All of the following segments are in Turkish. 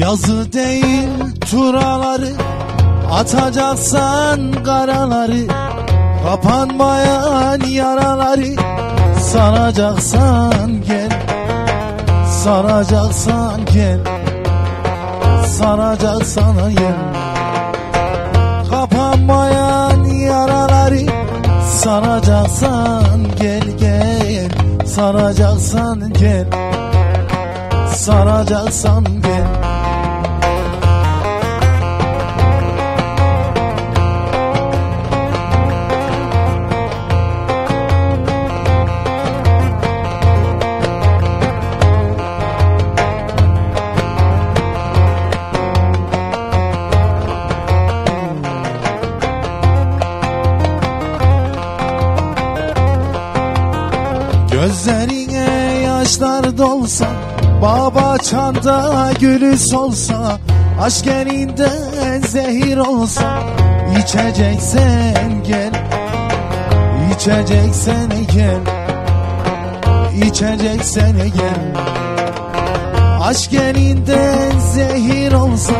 Yazı değil turaları Atacaksan karaları Kapanmayan yaraları Saracaksan gel Saracaksan gel Saracaksan gel. Kapanmayan yaraları Saracaksan gel gel Saracaksan gel Saracaksan gel Gözlerine yaşlar dolsa Baba çanda gülü solsa Aşk elinden zehir olsa İçeceksen gel İçeceksen gel İçeceksen gel. Aşk elinden zehir olsa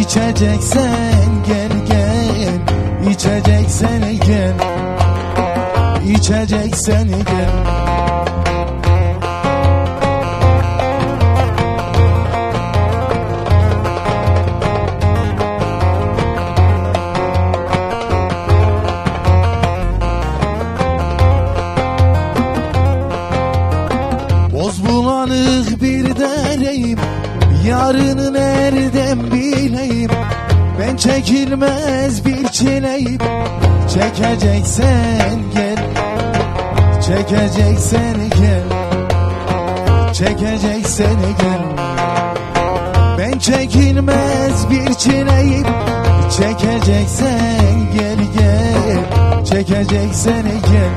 İçeceksen gel gel İçeceksen gel İçeceksen gel bulanık bir dereyim Yarını nereden bileyim? Ben çekilmez bir çileyim Çekeceksen gel Çekeceksen gel Çekeceksen gel. Ben çekilmez bir çileyim Çekeceksen gel gel Çekeceksen gel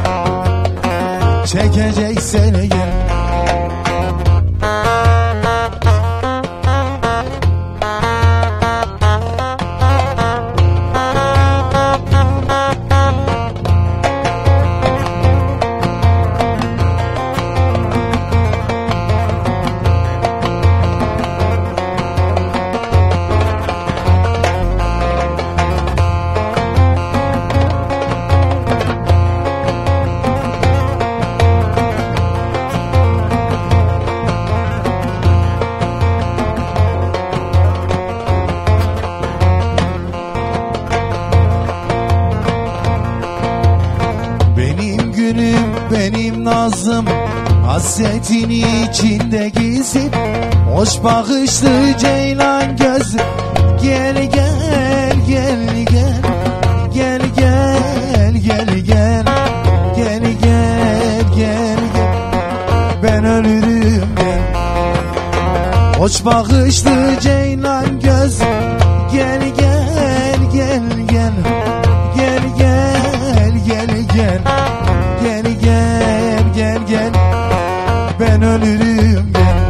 Çekeceksen gel nazım Hasretin içinde gizip Hoş bakışlı ceylan göz Gel gel gel gel. Gel gel gel gel. Gel gel gel gel. Ben ölürüm gel. Hoş bakışlı ceylan Ben ölürüm gel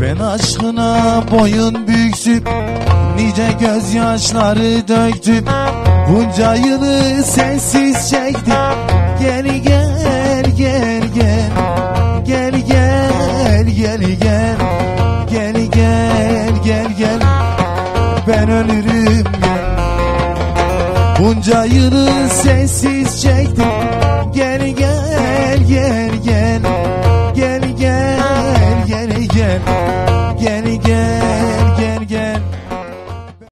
Ben aşkına boyun büksüp Nice gözyaşları döktüm Bunca yılı sensiz çektim. Gel gel gel gel. Gel gel gel gel. Gel gel gel gel. Ben ölürüm gel. Bunca yılı sensiz çektim. Gel gel